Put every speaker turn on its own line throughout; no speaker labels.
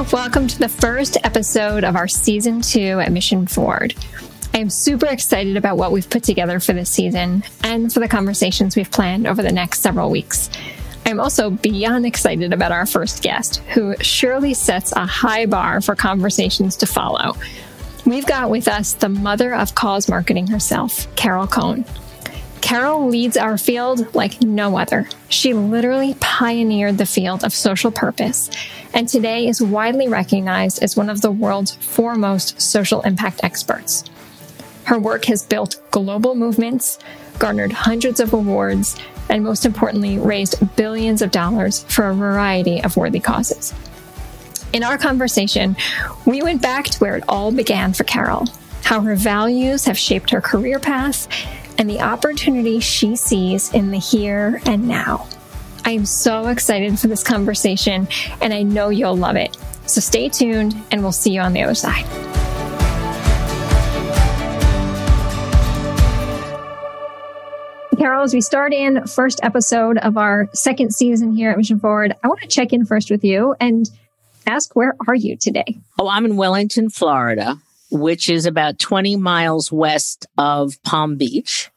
Welcome to the first episode of our season two at Mission Forward. I am super excited about what we've put together for this season and for the conversations we've planned over the next several weeks. I'm also beyond excited about our first guest, who surely sets a high bar for conversations to follow. We've got with us the mother of cause marketing herself, Carol Cone. Carol leads our field like no other. She literally pioneered the field of social purpose and today is widely recognized as one of the world's foremost social impact experts. Her work has built global movements, garnered hundreds of awards, and most importantly, raised billions of dollars for a variety of worthy causes. In our conversation, we went back to where it all began for Carol, how her values have shaped her career path, and the opportunity she sees in the here and now. I am so excited for this conversation, and I know you'll love it. So stay tuned, and we'll see you on the other side. Carol, as we start in first episode of our second season here at Mission Forward, I want to check in first with you and ask where are you today?
Oh, I'm in Wellington, Florida which is about 20 miles west of Palm Beach.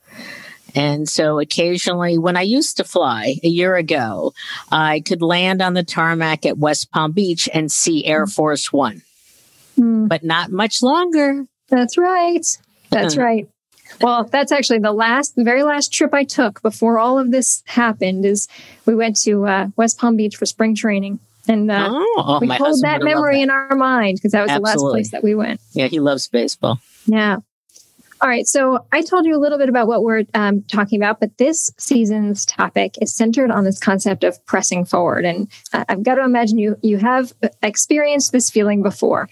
And so occasionally, when I used to fly a year ago, I could land on the tarmac at West Palm Beach and see Air Force One, mm. but not much longer.
That's right. That's right. Well, that's actually the last, the very last trip I took before all of this happened. Is we went to uh, West Palm Beach for spring training, and uh, oh, we hold that memory that. in our mind because that was Absolutely. the last place that we went.
Yeah, he loves baseball.
Yeah. All right. So I told you a little bit about what we're um, talking about, but this season's topic is centered on this concept of pressing forward. And I've got to imagine you you have experienced this feeling before.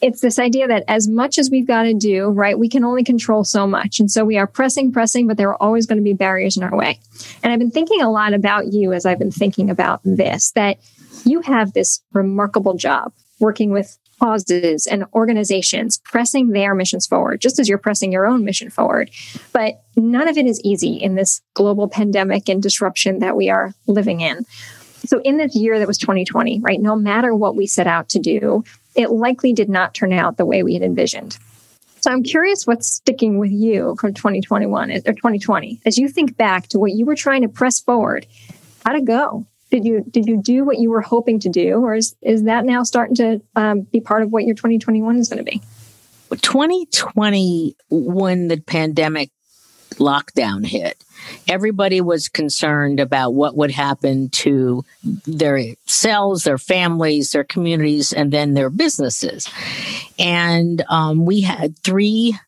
It's this idea that as much as we've got to do, right, we can only control so much. And so we are pressing, pressing, but there are always going to be barriers in our way. And I've been thinking a lot about you as I've been thinking about this, that you have this remarkable job working with causes and organizations pressing their missions forward, just as you're pressing your own mission forward. But none of it is easy in this global pandemic and disruption that we are living in. So, in this year that was 2020, right, no matter what we set out to do, it likely did not turn out the way we had envisioned. So, I'm curious what's sticking with you from 2021 or 2020 as you think back to what you were trying to press forward. How'd it go? Did you did you do what you were hoping to do or is is that now starting to um, be part of what your 2021 is going to be?
2020 when the pandemic lockdown hit. Everybody was concerned about what would happen to their selves their families their communities and then their businesses. And um, we had three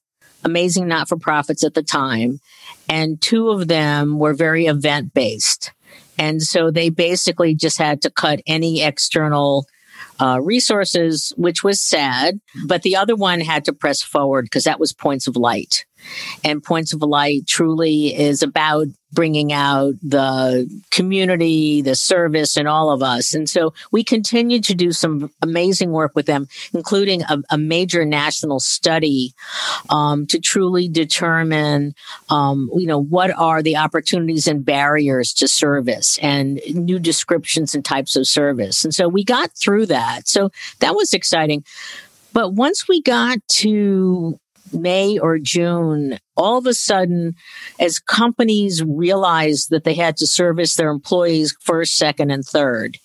amazing not-for-profits at the time and two of them were very event based and so they basically just had to cut any external uh, resources, which was sad. But the other one had to press forward because that was Points of Light. And Points of Light truly is about bringing out the community, the service, and all of us. And so we continue to do some amazing work with them, including a, a major national study um, to truly determine, um, you know, what are the opportunities and barriers to service and new descriptions and types of service. And so we got through that. So that was exciting. But once we got to May or June, all of a sudden, as companies realized that they had to service their employees first, second, and third,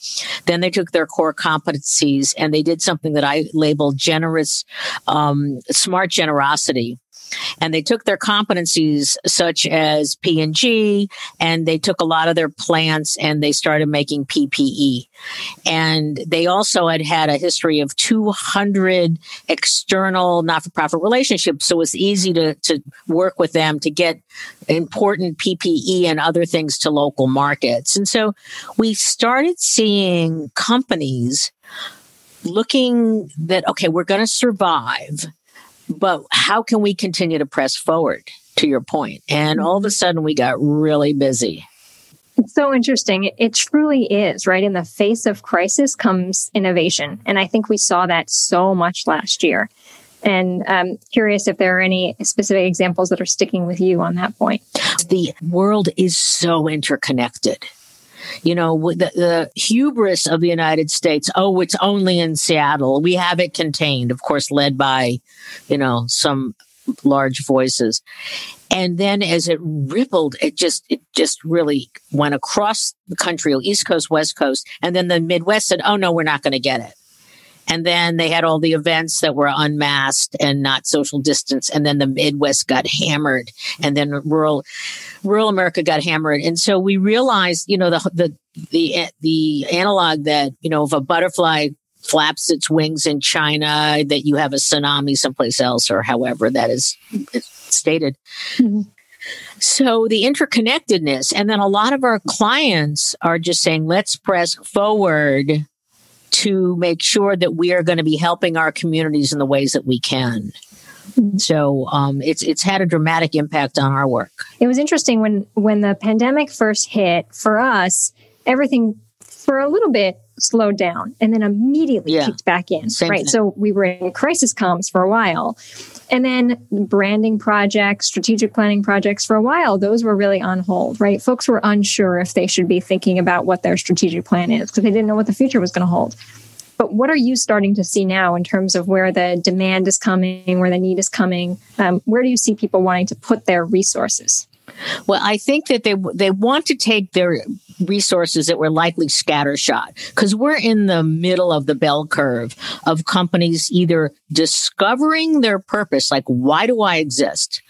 then they took their core competencies and they did something that I labeled generous, um, smart generosity and they took their competencies such as P&G and they took a lot of their plants and they started making PPE. And they also had had a history of 200 external not-for-profit relationships. So it was easy to, to work with them to get important PPE and other things to local markets. And so we started seeing companies looking that, okay, we're going to survive but how can we continue to press forward to your point? And all of a sudden we got really busy.
It's so interesting. It, truly is, right? In the face of crisis comes innovation. And I think we saw that so much last year. And I'm curious if there are any specific examples that are sticking with you on that point.
The world is so interconnected. You know, the, the hubris of the United States. Oh, it's only in Seattle. We have it contained, of course, led by, you know, some large voices. And then as it rippled, it just, it just really went across the country, East Coast, West Coast. And then the Midwest said, oh no, we're not going to get it. And then they had all the events that were unmasked and not social distance. And then the Midwest got hammered. And then rural, rural America got hammered. And so we realized, you know, the, the, the, the analog that, you know, if a butterfly flaps its wings in China, that you have a tsunami someplace else, or however that is stated. Mm-hmm. So the interconnectedness, and then a lot of our clients are just saying, let's press forward to make sure that we are going to be helping our communities in the ways that we can. So um, it's it's had a dramatic impact on our work.
It was interesting when when the pandemic first hit for us. Everything for a little bit slowed down and then immediately yeah. kicked back in. Same right. Thing. So we were in crisis comms for a while. And then branding projects, strategic planning projects for a while, those were really on hold, right? Folks were unsure if they should be thinking about what their strategic plan is because they didn't know what the future was going to hold. But what are you starting to see now in terms of where the demand is coming, where the need is coming? Um, where do you see people wanting to put their resources?
Well, I think that they they want to take their resources that were likely scattershot because we're in the middle of the bell curve of companies either discovering their purpose, like why do I exist,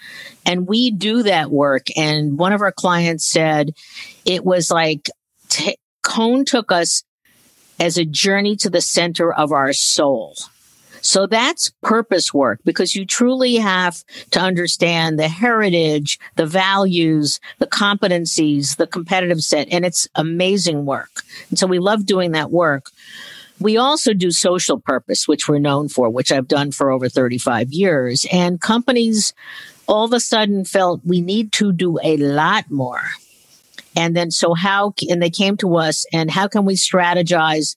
and we do that work. And one of our clients said it was like t- Cone took us as a journey to the center of our soul. So that's purpose work because you truly have to understand the heritage, the values, the competencies, the competitive set, and it's amazing work. And so we love doing that work. We also do social purpose, which we're known for, which I've done for over 35 years. And companies all of a sudden felt we need to do a lot more. And then, so how, and they came to us and how can we strategize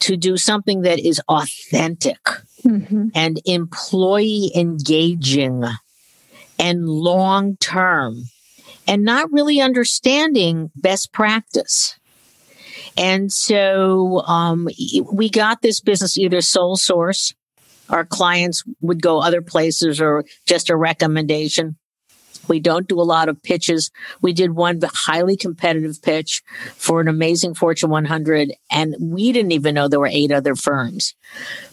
to do something that is authentic? Mm-hmm. and employee engaging and long term and not really understanding best practice. And so um, we got this business either sole source, our clients would go other places or just a recommendation. We don't do a lot of pitches. We did one highly competitive pitch for an amazing Fortune 100, and we didn't even know there were eight other firms.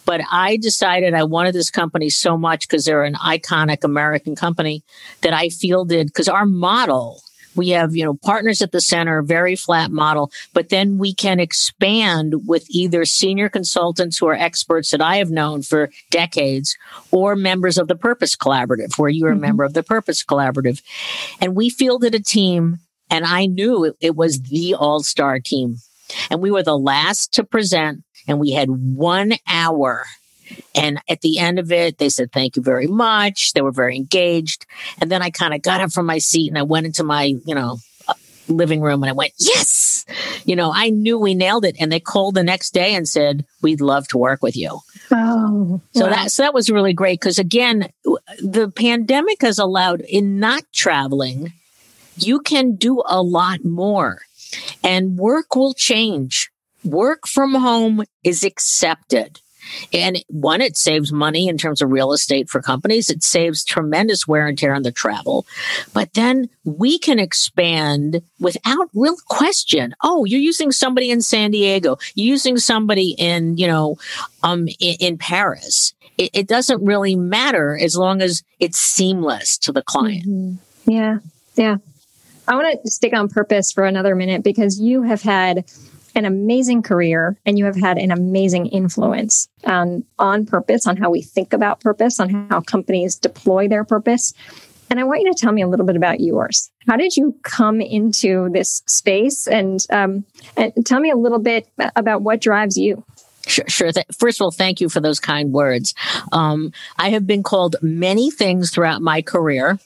But I decided I wanted this company so much because they're an iconic American company that I fielded because our model we have, you know, partners at the center, very flat model, but then we can expand with either senior consultants who are experts that I have known for decades or members of the Purpose Collaborative, where you're mm-hmm. a member of the Purpose Collaborative. And we fielded a team and I knew it, it was the all star team. And we were the last to present and we had one hour and at the end of it, they said, thank you very much. They were very engaged. And then I kind of got up from my seat and I went into my, you know, uh, living room and I went, yes, you know, I knew we nailed it. And they called the next day and said, we'd love to work with you. Oh, so wow. that, so that was really great. Cause again, the pandemic has allowed in not traveling, you can do a lot more and work will change. Work from home is accepted. And one, it saves money in terms of real estate for companies. It saves tremendous wear and tear on the travel. But then we can expand without real question. Oh, you're using somebody in San Diego. You're using somebody in, you know, um, in, in Paris. It, it, doesn't really matter as long as it's seamless to the client.
Mm-hmm. Yeah. Yeah. I want to stick on purpose for another minute because you have had an amazing career and you have had an amazing influence um, on purpose, on how we think about purpose, on how companies deploy their purpose. And I want you to tell me a little bit about yours. How did you come into this space? And, um, and tell me a little bit about what drives you.
Sure. sure. First of all, thank you for those kind words. Um, I have been called many things throughout my career.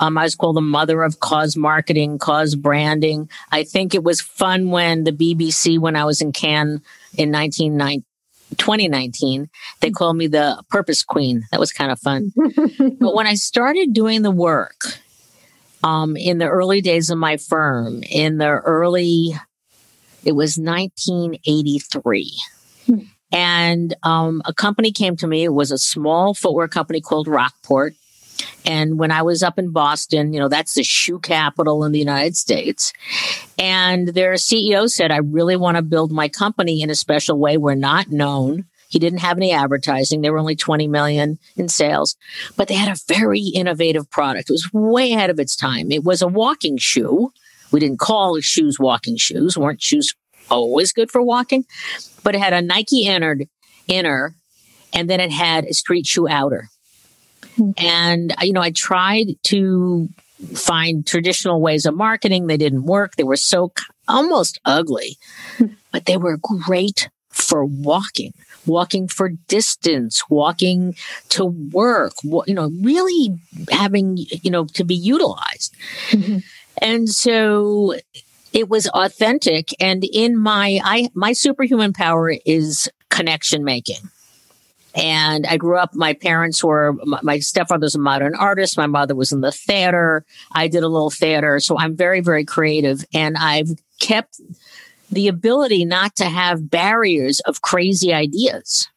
Um, I was called the mother of cause marketing, cause branding. I think it was fun when the BBC, when I was in Cannes in 2019, they called me the purpose queen. That was kind of fun. but when I started doing the work, um, in the early days of my firm, in the early It was 1983. Hmm. And um, a company came to me. It was a small footwear company called Rockport. And when I was up in Boston, you know, that's the shoe capital in the United States. And their CEO said, I really want to build my company in a special way. We're not known. He didn't have any advertising. They were only 20 million in sales, but they had a very innovative product. It was way ahead of its time. It was a walking shoe. We didn't call shoes walking shoes, weren't shoes always good for walking, but it had a Nike inner, inner, and then it had a street shoe outer. Mm-hmm. And, you know, I tried to find traditional ways of marketing. They didn't work. They were so almost ugly, mm-hmm. but they were great for walking, walking for distance, walking to work, you know, really having, you know, to be utilized. Mm-hmm. And so it was authentic. And in my, I, my superhuman power is connection making. And I grew up, my parents were, my stepfather's a modern artist. My mother was in the theater. I did a little theater. So I'm very, very creative. And I've kept the ability not to have barriers of crazy ideas.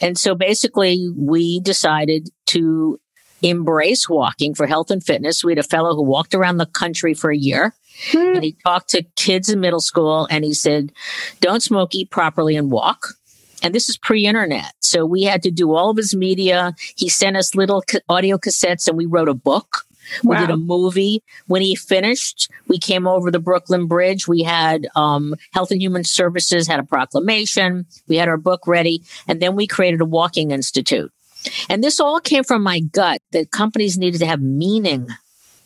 And so basically, we decided to embrace walking for health and fitness. We had a fellow who walked around the country for a year mm-hmm. and he talked to kids in middle school and he said, don't smoke, eat properly and walk. And this is pre internet. So we had to do all of his media. He sent us little audio cassettes and we wrote a book. Wow. We did a movie. When he finished, we came over the Brooklyn Bridge. We had um, Health and Human Services had a proclamation. We had our book ready, and then we created a walking institute. And this all came from my gut that companies needed to have meaning,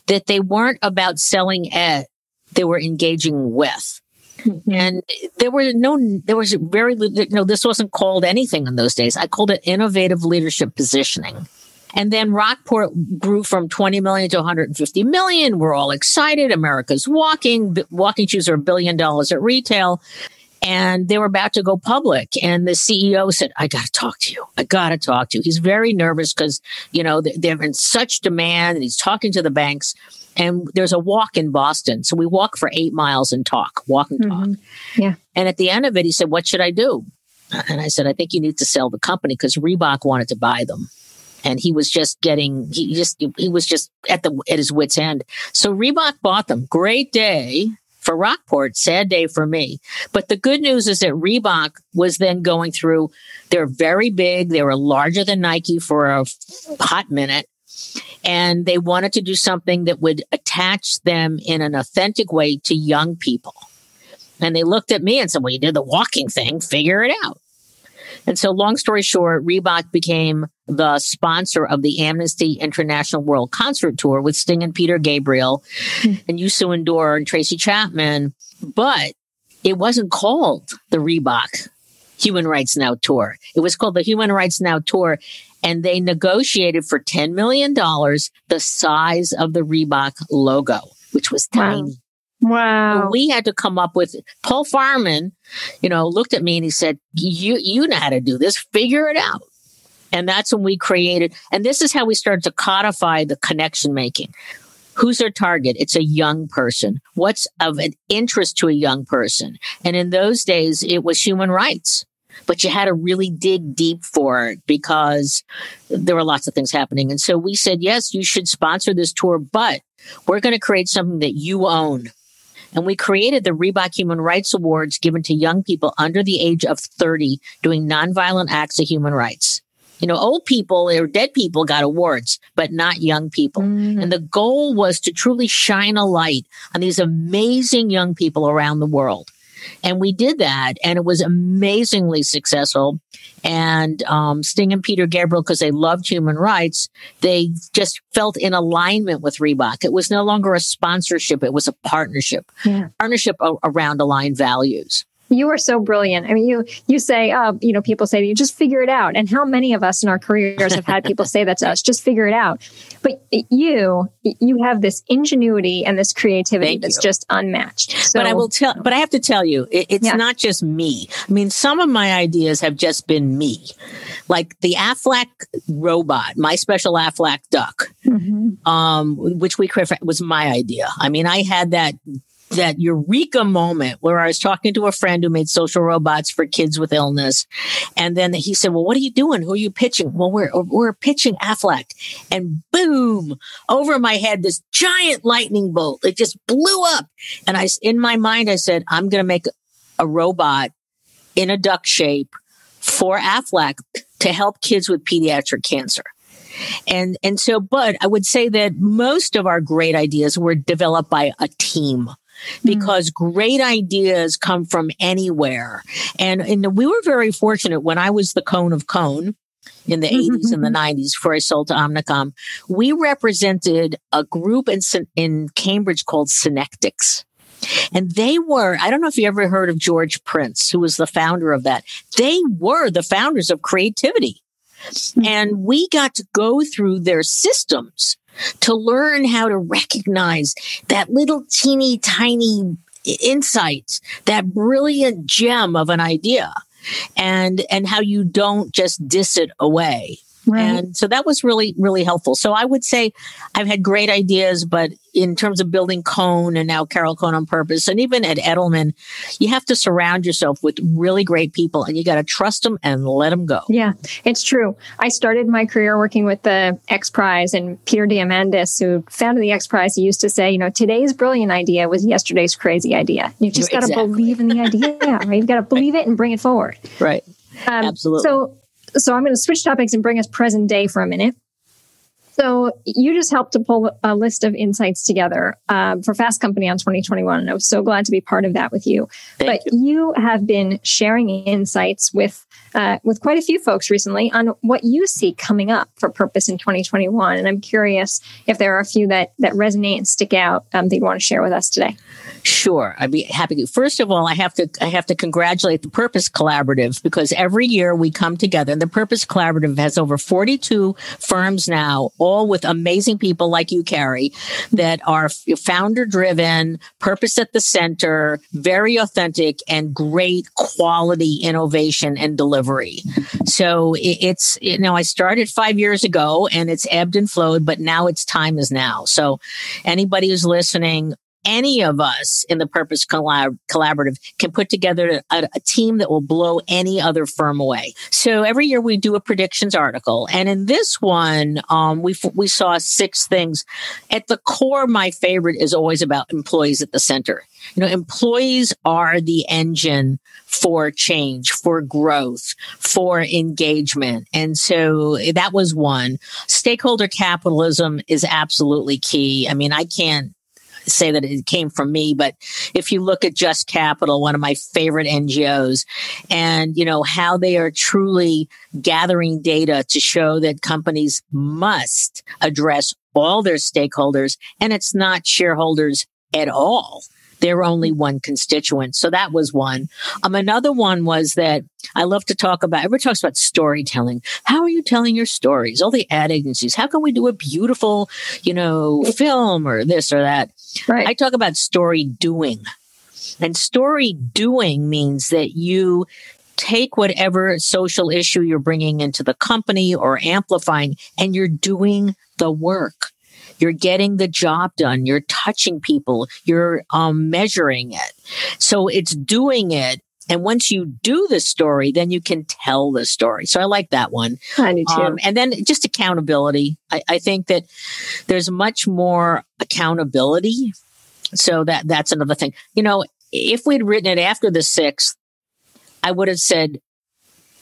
that they weren't about selling ed, they were engaging with. Mm-hmm. And there were no, there was very, you know, this wasn't called anything in those days. I called it innovative leadership positioning. And then Rockport grew from 20 million to 150 million. We're all excited. America's walking. Walking shoes are a billion dollars at retail. And they were about to go public. And the CEO said, I got to talk to you. I got to talk to you. He's very nervous because, you know, they're in such demand and he's talking to the banks. And there's a walk in Boston. So we walk for eight miles and talk, walk and talk. Mm-hmm.
Yeah.
And at the end of it, he said, What should I do? And I said, I think you need to sell the company because Reebok wanted to buy them and he was just getting he just he was just at the at his wits end. So Reebok bought them. Great day for Rockport, sad day for me. But the good news is that Reebok was then going through they're very big, they were larger than Nike for a hot minute. And they wanted to do something that would attach them in an authentic way to young people. And they looked at me and said, Well, you did the walking thing, figure it out. And so, long story short, Reebok became the sponsor of the Amnesty International World Concert Tour with Sting and Peter Gabriel and Youssou N'Dour and Tracy Chapman. But it wasn't called the Reebok Human Rights Now Tour. It was called the Human Rights Now Tour. And they negotiated for $10 million the size of the Reebok logo, which was tiny. Wow.
Wow.
we had to come up with Paul Fireman, you know, looked at me and he said, You you know how to do this, figure it out. And that's when we created, and this is how we started to codify the connection making. Who's our target? It's a young person. What's of an interest to a young person? And in those days, it was human rights. But you had to really dig deep for it because there were lots of things happening. And so we said, yes, you should sponsor this tour, but we're going to create something that you own. And we created the Reebok Human Rights Awards given to young people under the age of 30 doing nonviolent acts of human rights. You know, old people or dead people got awards, but not young people. Mm. And the goal was to truly shine a light on these amazing young people around the world. And we did that, and it was amazingly successful. And um, Sting and Peter Gabriel, because they loved human rights, they just felt in alignment with Reebok. It was no longer a sponsorship; it was a partnership, yeah. partnership around aligned values
you are so brilliant. I mean, you you say, uh, you know, people say to you, just figure it out. And how many of us in our careers have had people say that to us, just figure it out. But you, you have this ingenuity and this creativity Thank that's you. just unmatched.
So, but I will tell, but I have to tell you, it, it's yeah. not just me. I mean, some of my ideas have just been me, like the Aflac robot, my special Aflac duck, mm-hmm. um, which we created was my idea. I mean, I had that that eureka moment where I was talking to a friend who made social robots for kids with illness. And then he said, well, what are you doing? Who are you pitching? Well, we're, we're pitching Aflac and boom over my head, this giant lightning bolt. It just blew up. And I, in my mind, I said, I'm going to make a robot in a duck shape for Aflac to help kids with pediatric cancer. And, and so, but I would say that most of our great ideas were developed by a team because mm. great ideas come from anywhere. And, and we were very fortunate when I was the cone of cone in the mm-hmm. 80s and the 90s mm-hmm. before I sold to Omnicom. We represented a group in, in Cambridge called Synectics. And they were, I don't know if you ever heard of George Prince, who was the founder of that. They were the founders of creativity. Mm-hmm. And we got to go through their systems to learn how to recognize that little teeny tiny insight, that brilliant gem of an idea and, and how you don't just diss it away. Right. And so that was really, really helpful. So I would say I've had great ideas, but in terms of building Cone and now Carol Cone on Purpose, and even at Edelman, you have to surround yourself with really great people and you got to trust them and let them go.
Yeah, it's true. I started my career working with the X Prize and Peter Diamandis, who founded the X Prize, he used to say, you know, today's brilliant idea was yesterday's crazy idea. You just got to exactly. believe in the idea, right? You've got to believe right. it and bring it forward.
Right. Um, Absolutely.
So so I'm going to switch topics and bring us present day for a minute. So you just helped to pull a list of insights together um, for Fast Company on 2021, and I was so glad to be part of that with you. Thank but you. you. have been sharing insights with uh, with quite a few folks recently on what you see coming up for Purpose in 2021, and I'm curious if there are a few that that resonate and stick out um, that you want to share with us today.
Sure, I'd be happy to. First of all, I have to I have to congratulate the Purpose Collaborative because every year we come together. And the Purpose Collaborative has over 42 firms now, all with amazing people like you, Carrie, that are founder driven, purpose at the center, very authentic, and great quality innovation and delivery. So it's you know I started five years ago, and it's ebbed and flowed, but now its time is now. So anybody who's listening, any of us in the Purpose Collab- Collaborative can put together a, a, team that will blow any other firm away. So every year we do a predictions article, and in this one, um, we we saw six things. At the core, my favorite is always about employees at the center. You know, employees are the engine for change, for growth, for engagement. And so that was one. Stakeholder capitalism is absolutely key. I mean, I can't say that it came from me, but if you look at Just Capital, one of my favorite NGOs, and you know how they are truly gathering data to show that companies must address all their stakeholders, and it's not shareholders at all. They're only one constituent. So that was one. Um, another one was that I love to talk about, everybody talks about storytelling. How are you telling your stories? All the ad agencies. How can we do a beautiful, you know, film or this or that? Right. I talk about story doing. And story doing means that you take whatever social issue you're bringing into the company or amplifying and you're doing the work. You're getting the job done. You're touching people. You're um, measuring it. So it's doing it. And once you do the story, then you can tell the story. So I like that one.
I do too. Um,
and then just accountability. I, I think that there's much more accountability. So that that's another thing. You know, if we'd written it after the sixth, I would have said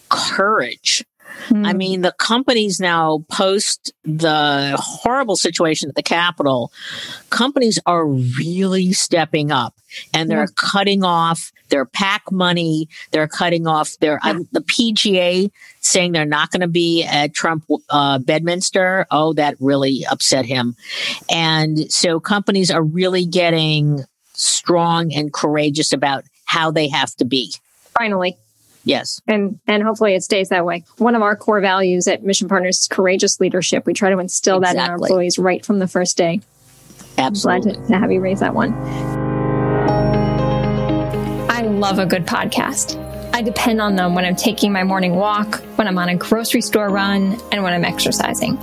courage Mm. I hmm. mean, the companies now post the horrible situation at the Capitol, companies are really stepping up and they're yeah. cutting off their PAC money. They're cutting off their, yeah. the PGA saying they're not going to be at Trump uh, Bedminster. Oh, that really upset him. And so companies are really getting strong and courageous about how they have to be.
Finally.
Yes.
And and hopefully it stays that way. One of our core values at Mission Partners is courageous leadership. We try to instill exactly. that in our employees right from the first day.
Absolutely.
glad to, to have you raise that one. I love a good podcast. I depend on them when I'm taking my morning walk, when I'm on a grocery store run, and when I'm exercising.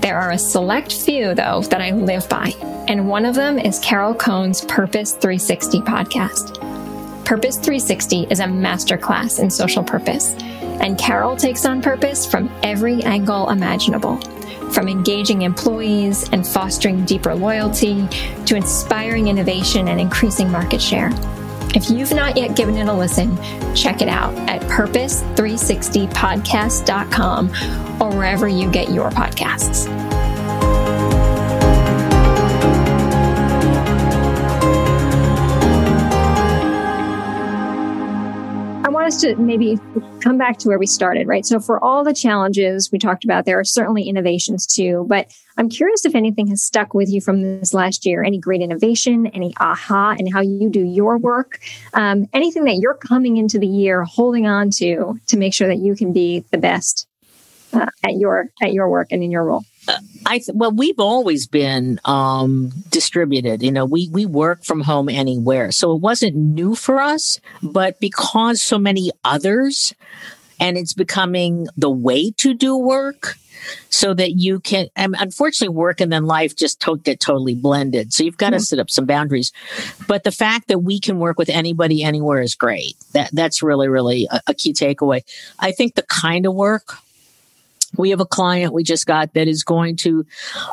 There are a select few, though, that I live by. and one of them is Carol Cone's Purpose 360 podcast. Purpose 360 is a masterclass in social purpose, and Carol takes on purpose from every angle imaginable from engaging employees and fostering deeper loyalty to inspiring innovation and increasing market share. If you've not yet given it a listen, check it out at purpose360podcast.com or wherever you get your podcasts. Want us to maybe come back to where we started, right? So, for all the challenges we talked about, there are certainly innovations too. But I'm curious if anything has stuck with you from this last year. Any great innovation, any aha, and how you do your work. Um, anything that you're coming into the year holding on to to make sure that you can be the best uh, at your at your work and in your role.
I th- well, we've always been um, distributed. You know, we we work from home anywhere, so it wasn't new for us. But because so many others, and it's becoming the way to do work, so that you can. And unfortunately, work and then life just to- get totally blended. So you've got to set up some boundaries. But the fact that we can work with anybody anywhere is great. That that's really really a, a key takeaway. I think the kind of work we have a client we just got that is going to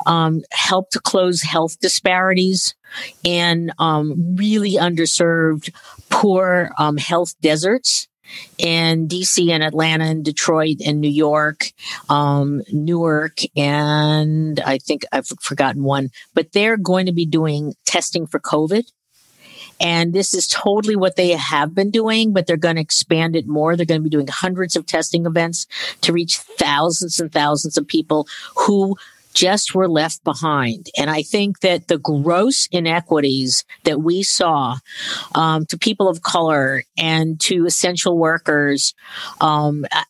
um, help to close health disparities in um, really underserved, poor um, health deserts in DC and Atlanta and Detroit and New York, um, Newark, and I think I've forgotten one, but they're going to be doing testing for COVID. And this is totally what they have been doing, but they're going to expand it more. They're going to be doing hundreds of testing events to reach thousands and thousands of people who just were left behind. And I think that the gross inequities that we saw um, to people of color and to essential workers, um, I,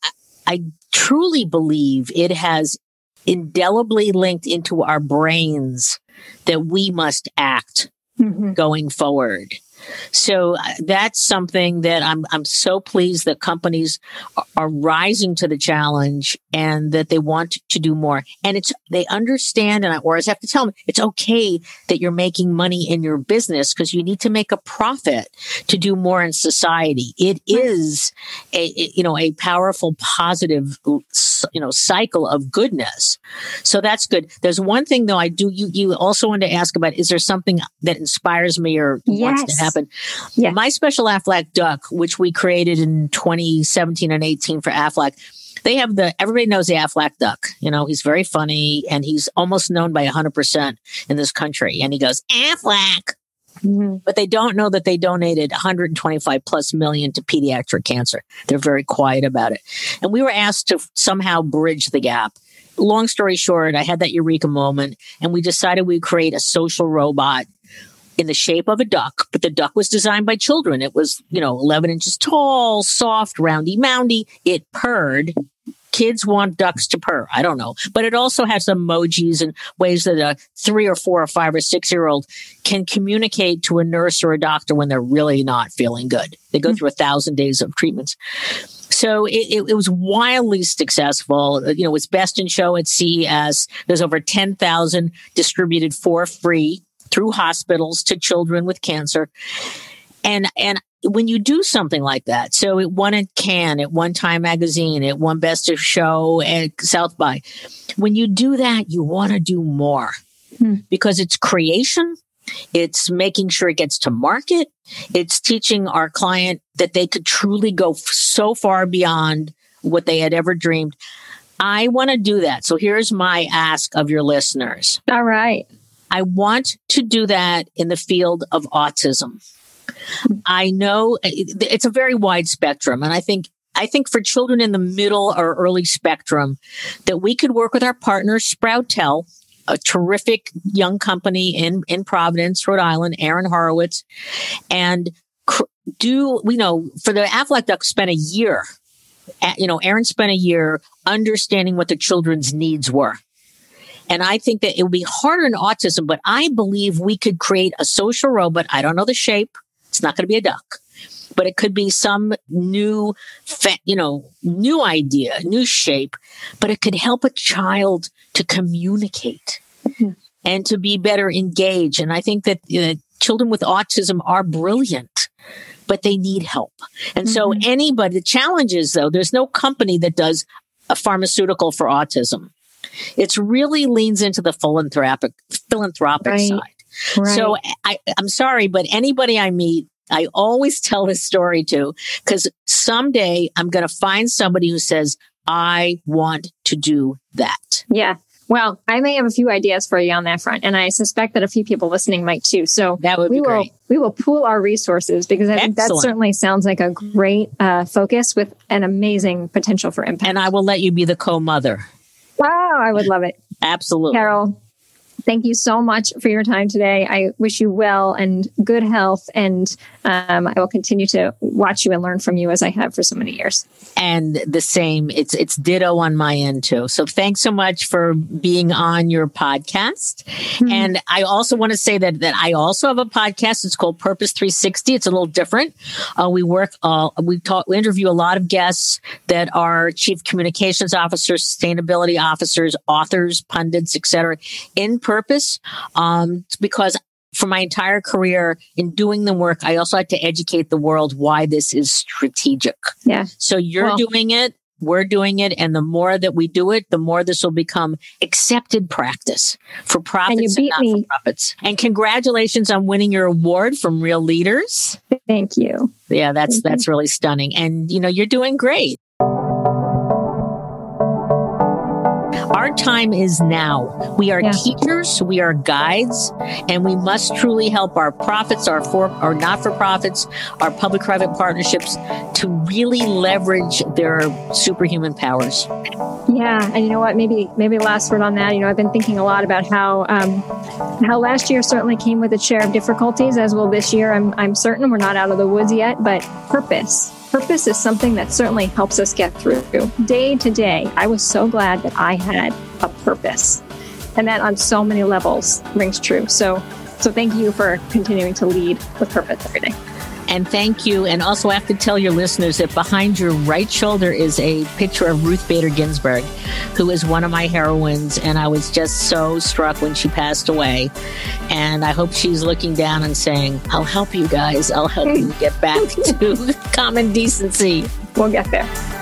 I truly believe it has indelibly linked into our brains that we must act mm-hmm. going forward. So uh, that's something that I'm I'm so pleased that companies are rising to the challenge and that they want to do more. And it's they understand, and I always have to tell them it's okay that you're making money in your business because you need to make a profit to do more in society. It is a you know a powerful positive you know cycle of goodness. So that's good. There's one thing though I do you you also want to ask about is there something that inspires me or yes. wants to happen? Yeah. My special Aflac duck, which we created in 2017 and 18 for Aflac, they have the everybody knows the Aflac duck. You know, he's very funny and he's almost known by 100% in this country. And he goes, Aflac. Mm-hmm. But they don't know that they donated 125 plus million to pediatric cancer. They're very quiet about it. And we were asked to somehow bridge the gap. Long story short, I had that eureka moment and we decided we'd create a social robot in the shape of a duck, but the duck was designed by children. It was, you know, 11 inches tall, soft, roundy moundy. It purred. Kids want ducks to purr. I don't know. But it also has emojis and ways that a three or four or five or six year old can communicate to a nurse or a doctor when they're really not feeling good. They go mm-hmm. through a thousand days of treatments. So it, it, it, was wildly successful. You know, it was best in show at CES. There's over 10,000 distributed for free through hospitals to children with cancer. And, and when you do something like that, so it won a Cannes, it won Time Magazine, it won Best of Show at South by. When you do that, you want to do more hmm. because it's creation. It's making sure it gets to market. It's teaching our client that they could truly go so far beyond what they had ever dreamed. I want to do that. So here's my ask of your listeners.
All right.
I want to do that in the field of autism. I know it's a very wide spectrum. And I think I think for children in the middle or early spectrum, that we could work with our partner, Sproutel, a terrific young company in, in Providence, Rhode Island, Aaron Horowitz, and cr- do, we know, for the Aflac Duck spent a year, you know, Aaron spent a year understanding what the children's needs were. And I think that it would be harder in autism, but I believe we could create a social robot. I don't know the shape. It's not going to be a duck, but it could be some new, you know, new idea, new shape, but it could help a child to communicate. Mm-hmm. and to be better engaged. And I think that uh, children with autism are brilliant, but they need help. And mm-hmm. so anybody, the challenge is though, there's no company that does a pharmaceutical for autism. It's really leans into the philanthropic philanthropic right. side. Right. So I, I'm sorry, but anybody I meet, I always tell this story to because someday I'm going to find somebody who says, I want to do that.
Yeah. Well, I may have a few ideas for you on that front, and I suspect that a few people listening might too. So
that would
we
be
will
great.
we will pool our resources because I Excellent. think that certainly sounds like a great uh, focus with an amazing potential for impact.
And I will let you be the co-mother.
Wow, I would love it.
Absolutely,
Carol. Thank you so much for your time today. I wish you well and good health. And um, I will continue to watch you and learn from you as I have for so many years.
And the same, it's it's ditto on my end too. So thanks so much for being on your podcast. Mm-hmm. And I also want to say that that I also have a podcast. It's called Purpose 360. It's a little different. Uh, we work, uh, we talk, we interview a lot of guests that are chief communications officers, sustainability officers, authors, pundits, etc. in purpose um, because for my entire career in doing the work, I also had to educate the world why this is strategic.
Yeah.
So you're well, doing it, we're doing it, and the more that we do it, the more this will become accepted practice for profits and, and not for profits. And congratulations on winning your award from Real Leaders.
Thank you.
Yeah, that's Thank that's you. really stunning. And you know, you're doing great. Our time is now. We are yeah. teachers, we are guides, and we must truly help our profits, our for our not for profits, our public private partnerships to really leverage their superhuman powers.
Yeah, and you know what? Maybe maybe last word on that. You know, I've been thinking a lot about how um, how last year certainly came with its share of difficulties, as will this year. I'm I'm certain we're not out of the woods yet, but purpose Purpose is something that certainly helps us get through. Day to day, I was so glad that I had a purpose. And that on so many levels rings true. So so thank you for continuing to lead with purpose every day.
And thank you. And also, I have to tell your listeners that behind your right shoulder is a picture of Ruth Bader Ginsburg, who is one of my heroines. And I was just so struck when she passed away. And I hope she's looking down and saying, I'll help you guys. I'll help you get back to common decency.
We'll get there.